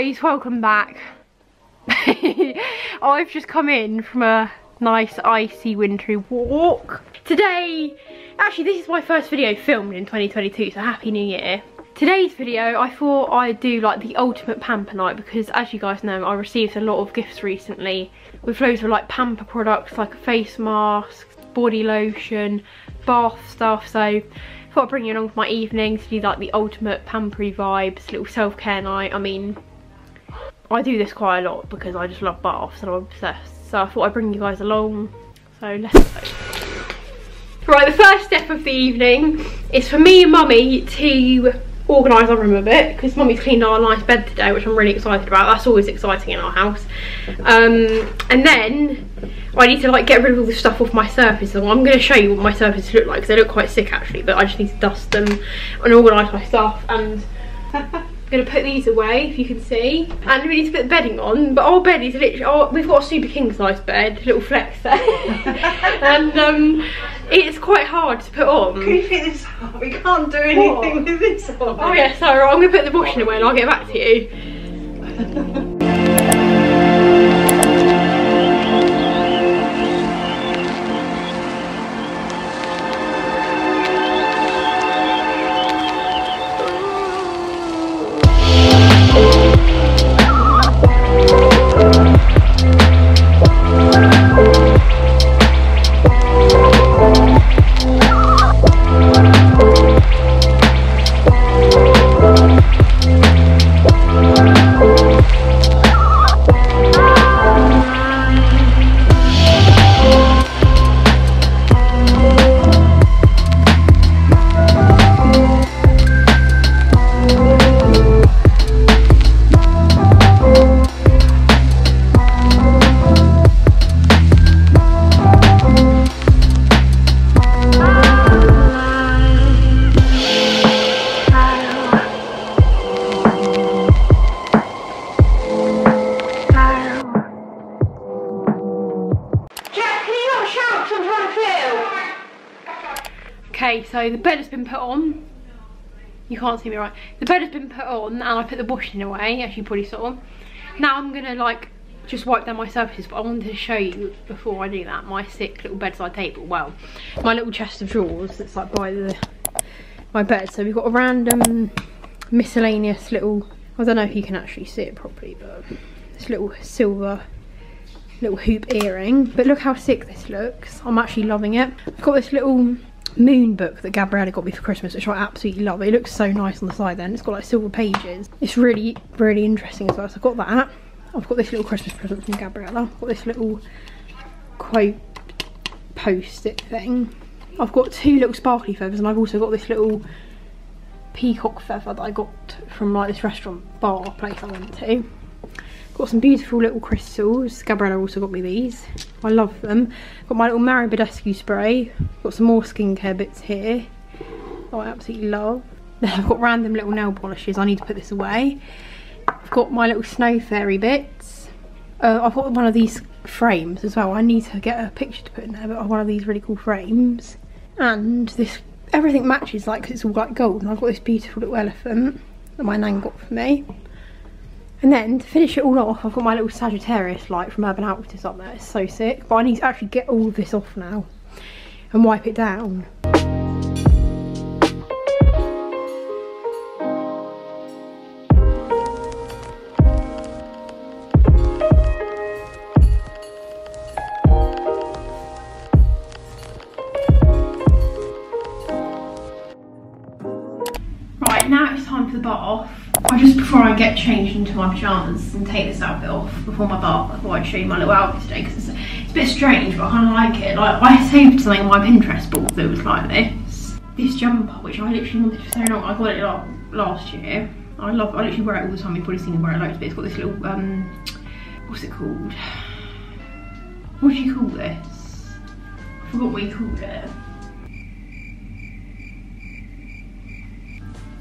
guys, welcome back. I've just come in from a nice icy wintry walk. Today, actually this is my first video filmed in 2022, so happy new year. Today's video, I thought I'd do like the ultimate pamper night because as you guys know, I received a lot of gifts recently with loads of like pamper products like face mask, body lotion, bath stuff, so thought I'd bring you along for my evening to do like the ultimate pampery vibes, little self-care night. I mean, I do this quite a lot because I just love baths and I'm obsessed. So I thought I'd bring you guys along. So let's go. Right, the first step of the evening is for me and mummy to organise our room a bit because mummy's cleaned our nice bed today which I'm really excited about that's always exciting in our house um, and then I need to like get rid of all the stuff off my surface so I'm going to show you what my surfaces look like because they look quite sick actually but I just need to dust them and organise my stuff and To put these away if you can see and we need to put the bedding on but our bed is literally oh, we've got a super king size bed little flex there and um, it's quite hard to put on Can you pick this up? We can't do anything What? with this on. oh yeah sorry I'm to put the washing away and I'll get back to you so the bed has been put on. You can't see me right. The bed has been put on and I put the washing away, as you probably saw. Now I'm gonna like just wipe down my surfaces, but I wanted to show you before I do that my sick little bedside table. Well, my little chest of drawers that's like by the my bed. So we've got a random miscellaneous little. I don't know if you can actually see it properly, but this little silver little hoop earring. But look how sick this looks. I'm actually loving it. I've got this little moon book that Gabriella got me for Christmas, which I absolutely love. It looks so nice on the side then. It's got like silver pages. It's really, really interesting as well. So I've got that. I've got this little Christmas present from Gabriella. I've got this little quote post-it thing. I've got two little sparkly feathers and I've also got this little peacock feather that I got from like this restaurant bar place I went to. Got some beautiful little crystals. Gabriella also got me these. I love them. Got my little Mario Badescu spray. Got some more skincare bits here. that I absolutely love. Then I've got random little nail polishes. I need to put this away. I've got my little snow fairy bits. Uh, I've got one of these frames as well. I need to get a picture to put in there, but one of these really cool frames. And this, everything matches like 'cause it's all like gold. And I've got this beautiful little elephant that my nan got for me. And then to finish it all off, I've got my little Sagittarius light from Urban Outfitters on there. It's so sick. But I need to actually get all of this off now and wipe it down. Right, now it's time for the bath. Before I get changed into my pyjamas and take this outfit off before my bath, I thought I'd show you my little outfit today because it's, it's a bit strange, but I kind of like it. Like I saved something on my Pinterest board that was like this. This jumper, which I literally wanted for so long. I got it like last year. I love. I literally wear it all the time. You've probably seen me wear it loads, but it's got this little um, what's it called? What do you call this? I forgot what you called it.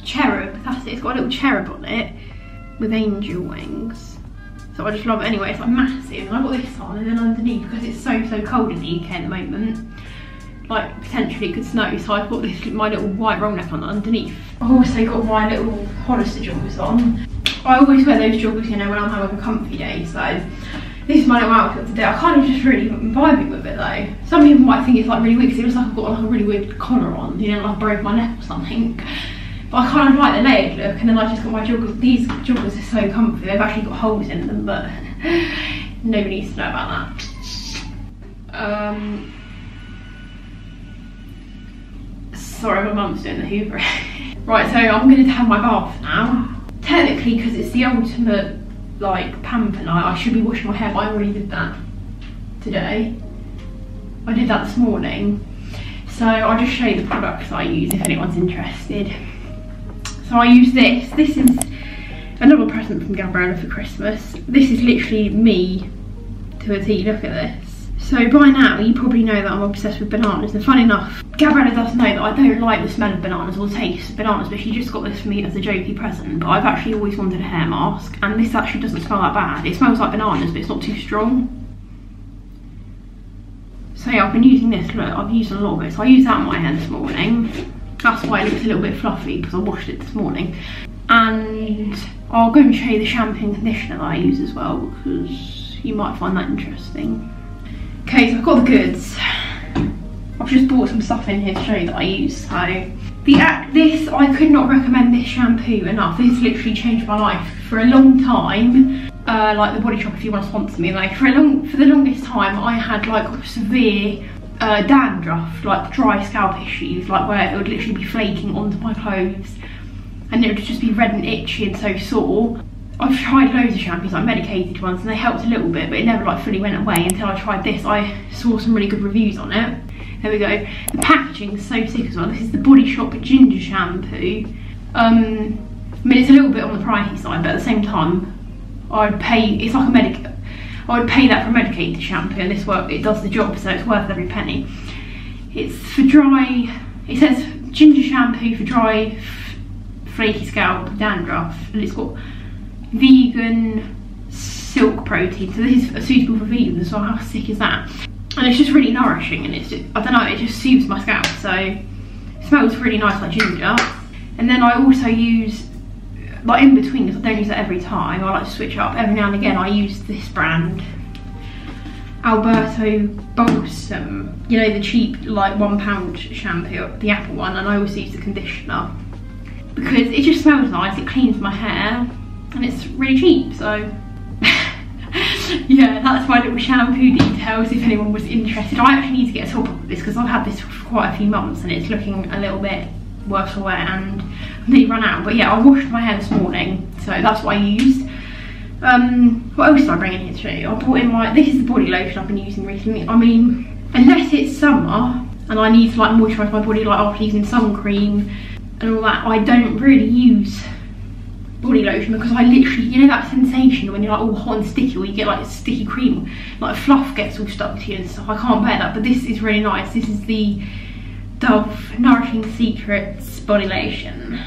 cherub, that's it, it's got a little cherub on it with angel wings. So I just love it anyway, it's like massive. And I've got this on and then underneath, because it's so, so cold in the UK at the moment, like potentially it could snow, so I've got this my little white roll neck on underneath. I've also got my little Hollister joggers on. I always wear those joggers, you know, when I'm having a comfy day, so this is my little outfit today. I kind of just really vibing with it though. Some people might think it's like really weird because it looks like I've got like a really weird collar on, you know, like I broke my neck or something. But I kind of like the layered look and then I just got my joggers. These joggers are so comfy, they've actually got holes in them, but nobody needs to know about that. Um, sorry, my mum's doing the hoover. right, so I'm going to have my bath now. Technically, because it's the ultimate like pamper night, I should be washing my hair, but I already did that today. I did that this morning. So I'll just show you the products I use if anyone's interested. So I use this. This is another present from Gabriella for Christmas. This is literally me to a a T, look at this. So by now you probably know that I'm obsessed with bananas and fun enough, Gabriella does know that I don't like the smell of bananas or taste of bananas but she just got this for me as a jokey present but I've actually always wanted a hair mask and this actually doesn't smell that bad. It smells like bananas but it's not too strong. So yeah, I've been using this, look, I've used a lot of it. So I used that on my hair this morning. That's why it looks a little bit fluffy because I washed it this morning. And I'll go and show you the shampoo and conditioner that I use as well because you might find that interesting. Okay, so I've got the goods. I've just bought some stuff in here to show you that I use. So the this I could not recommend this shampoo enough. This literally changed my life for a long time. Uh, like the Body Shop, if you want to sponsor me, like for a long for the longest time, I had like severe uh, dandruff, like dry scalp issues, like where it would literally be flaking onto my clothes, and it would just be red and itchy and so sore. I've tried loads of shampoos, like medicated ones, and they helped a little bit, but it never like fully went away until I tried this. I saw some really good reviews on it. There we go. The packaging is so sick as well. This is the Body Shop Ginger Shampoo. Um, I mean, it's a little bit on the pricey side, but at the same time, I'd pay, it's like a medic, I would pay that for medicated shampoo, and this work, it does the job, so it's worth every penny. It's for dry, it says ginger shampoo for dry, flaky scalp, dandruff, and it's got vegan silk protein. So this is suitable for vegans, so how sick is that? And it's just really nourishing and it's just, I don't know, it just soothes my scalp. So it smells really nice like ginger. And then I also use, like in between, because I don't use it every time, I like to switch up. Every now and again I use this brand, Alberto Balsam. You know, the cheap like one pound shampoo, the apple one, and I also use the conditioner. Because it just smells nice, it cleans my hair, and it's really cheap so yeah that's my little shampoo details if anyone was interested I actually need to get a top up of this because I've had this for quite a few months and it's looking a little bit worse for wear and I've run out but yeah I washed my hair this morning so that's what I used um what else did I bring in here to show you I brought in my this is the body lotion I've been using recently I mean unless it's summer and I need to like moisturise my body like after using sun cream and all that I don't really use body lotion because I literally, you know that sensation when you're like all hot and sticky or you get like sticky cream, like fluff gets all stuck to you and stuff. I can't bear that, but this is really nice. This is the Dove Nourishing Secrets Body Lotion.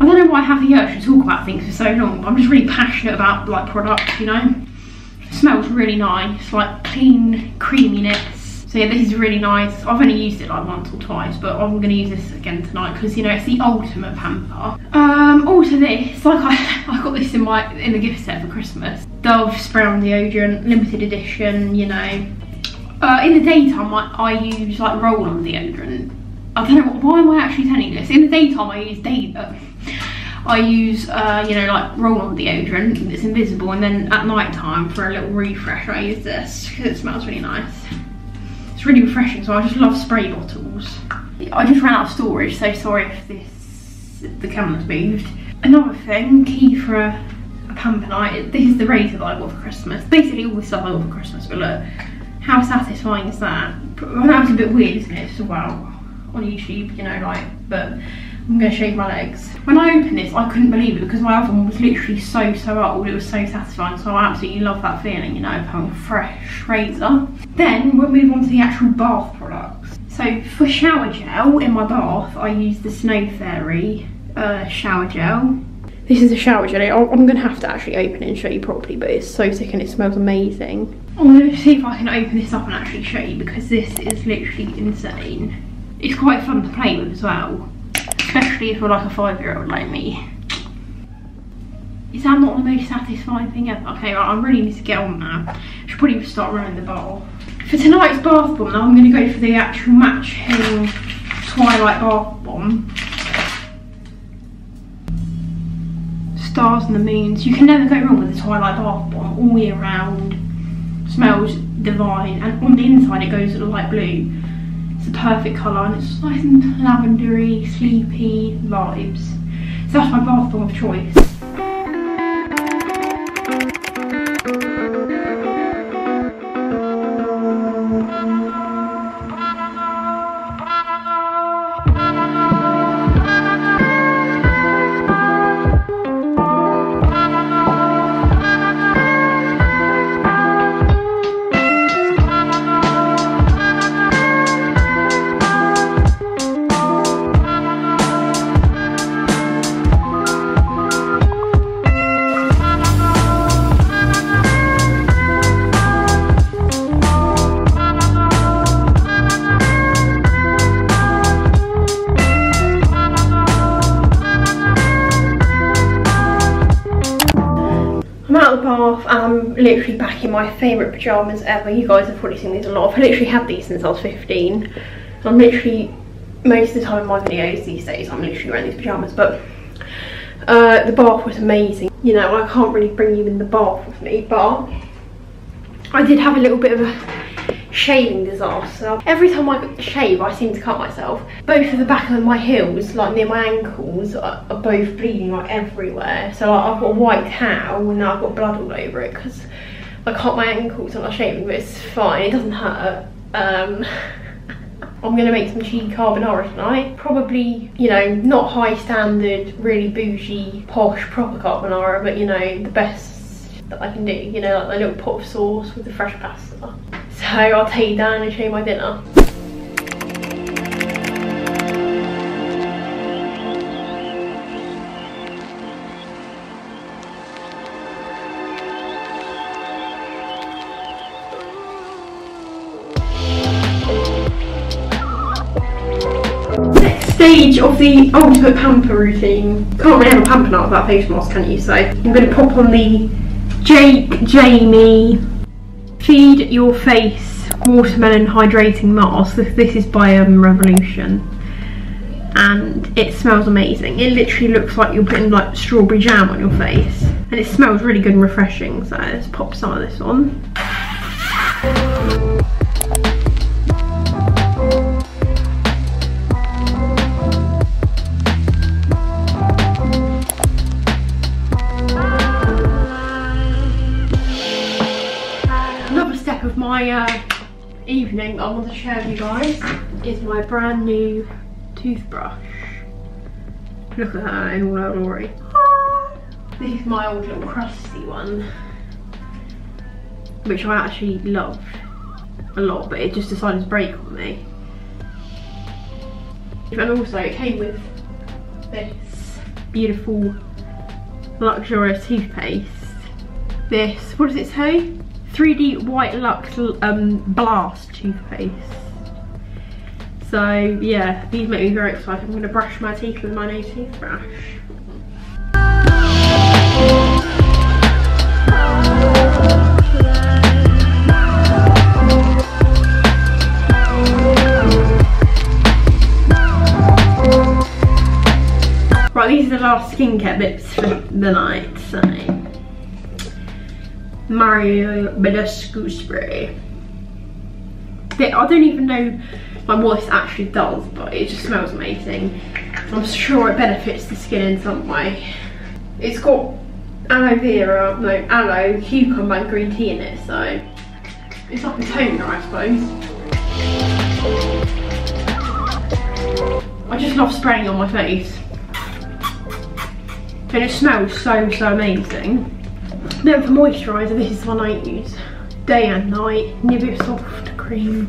I don't know why I have the urge to talk about things for so long, but I'm just really passionate about like products, you know? It smells really nice, like clean creaminess so yeah, this is really nice. I've only used it like once or twice, but I'm gonna use this again tonight because you know it's the ultimate pamper. Um, also this, like I, I got this in my in the gift set for Christmas. Dove spray on deodorant, limited edition. You know, uh, in the daytime I, I use like roll on deodorant. I don't know why am I actually telling you this. In the daytime I use day. Uh, I use, uh, you know, like roll-on deodorant, it's invisible, and then at night time for a little refresh I use this because it smells really nice It's really refreshing, so I just love spray bottles. I just ran out of storage, so sorry if this the camera's moved. Another thing, key for a, a pamper night, this is the razor that I got for Christmas. Basically all the stuff I got for Christmas, but look, how satisfying is that? That was a bit weird, isn't it? So wow, on YouTube, you know, like, but I'm going to shave my legs. When I opened this, I couldn't believe it because my other one was literally so, so old. It was so satisfying. So I absolutely love that feeling, you know, of having a fresh razor. Then we'll move on to the actual bath products. So for shower gel in my bath, I use the Snow Fairy uh, shower gel. This is a shower gel. I'm going to have to actually open it and show you properly, but it's so thick and it smells amazing. I'm going to see if I can open this up and actually show you because this is literally insane. It's quite fun to play with as well especially if you're like a five-year-old like me. Is that not the most satisfying thing ever? Okay, I really need to get on now. Should probably start running the bar. For tonight's bath bomb, now I'm going to go for the actual matching Twilight bath bomb. Stars and the moons. You can never go wrong with the Twilight bath bomb all year round. Smells divine, and on the inside it goes light blue. Perfect colour, and it's just nice and lavendery, sleepy vibes. So that's my bath bomb of choice. Bath I'm literally back in my favourite pyjamas ever. You guys have probably seen these a lot. I've literally had these since I was 15. I'm literally, most of the time in my videos these days, I'm literally wearing these pyjamas. But uh, the bath was amazing. You know, I can't really bring you in the bath with me, but I did have a little bit of a shaving disaster. Every time I shave, I seem to cut myself. Both of the back of my heels, like near my ankles, are, both bleeding like everywhere. So like, I've got a white towel and I've got blood all over it because I cut my ankles when I'm shaving, but it's fine. It doesn't hurt. Um, I'm gonna make some cheese carbonara tonight. Probably, you know, not high standard, really bougie, posh, proper carbonara, but you know, the best that I can do. You know, like a little pot of sauce with the fresh pasta. So I'll take you down and show you my dinner. Next stage of the ultimate pamper routine. Can't really have a pamper now without face mask, can you? So I'm going to pop on the Jake Jamie Feed Your Face Watermelon Hydrating Mask. This, this is by um, Revolution. And it smells amazing. It literally looks like you're putting like strawberry jam on your face. And it smells really good and refreshing. So let's pop some of this on. My uh, evening I want to share with you guys is my brand new toothbrush. Look at that in all her glory. This is my old little crusty one, which I actually love a lot, but it just decided to break on me. And also it came with this beautiful luxurious toothpaste. This, what does it say? 3D White Lux um, Blast toothpaste. So yeah, these make me very excited. I'm going to brush my teeth with my new toothbrush. Right, these are the last skincare bits for the night. So, Mario Badescu spray. I don't even know my what actually does, but it just smells amazing. I'm sure it benefits the skin in some way. It's got aloe vera, no, aloe, cucumber and green tea in it, so it's like a toner, I suppose. I just love spraying on my face. And it smells so, so amazing. Then for moisturiser, this is the one I use. Day and night, Nivea Soft Cream.